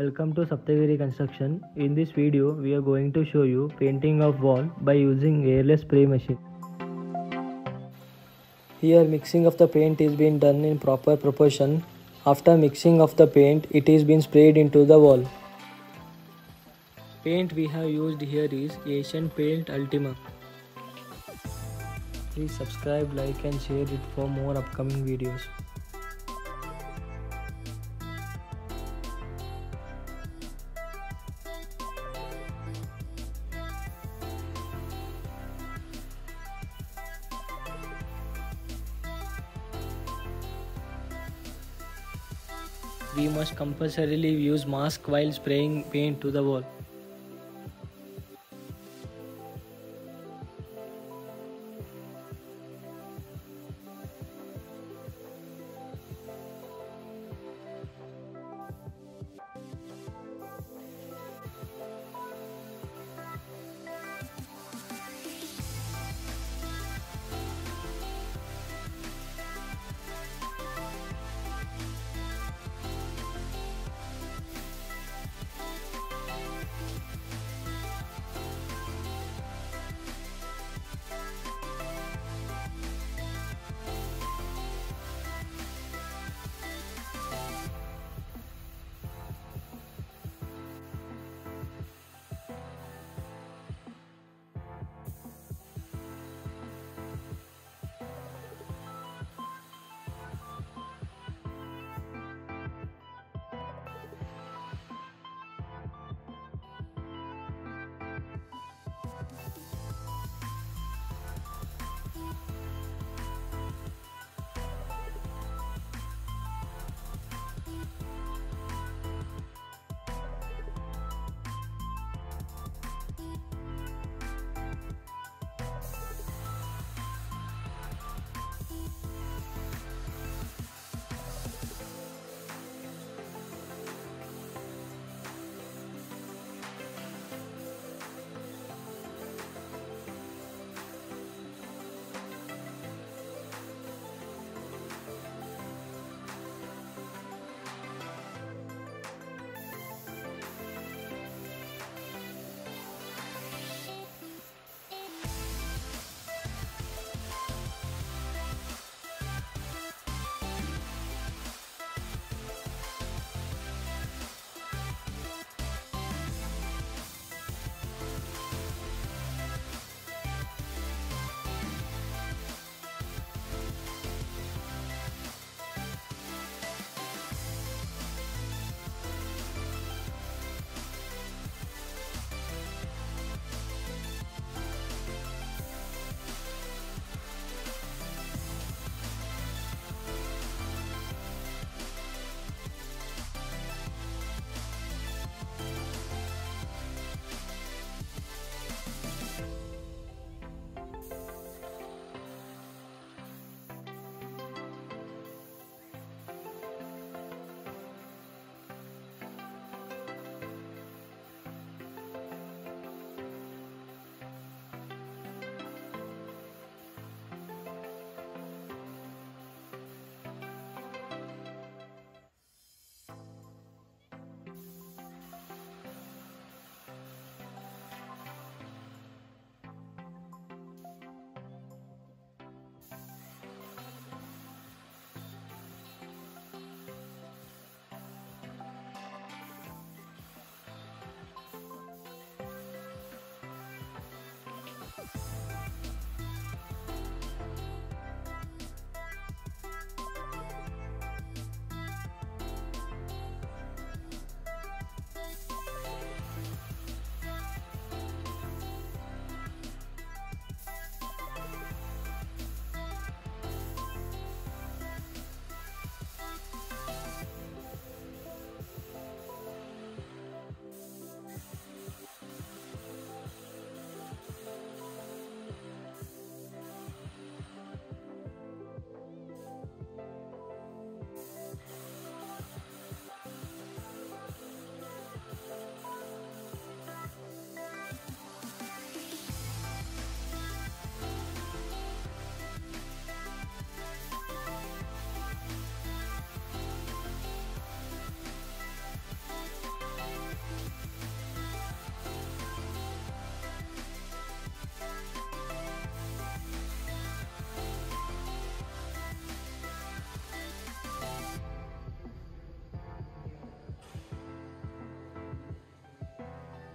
Welcome to Saptagiri Construction. In this video, we are going to show you painting of wall by using airless spray machine. Here mixing of the paint is being done in proper proportion. After mixing of the paint, it is being sprayed into the wall. Paint we have used here is Asian Paint Ultima. Please subscribe, like and share it for more upcoming videos. We must compulsorily use mask while spraying paint to the wall.